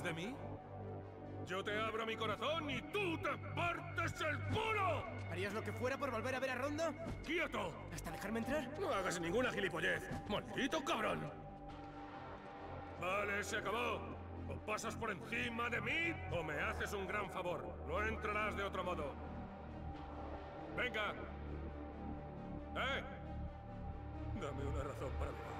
¿Hues de mí? Yo te abro mi corazón y tú te partes el culo. ¿Harías lo que fuera por volver a ver a Ronda? ¡Quieto! ¿Hasta dejarme entrar? No hagas ninguna gilipollez. ¡Maldito cabrón! Vale, se acabó. O pasas por encima de mí o me haces un gran favor. No entrarás de otro modo. Venga. ¿Eh? Dame una razón para.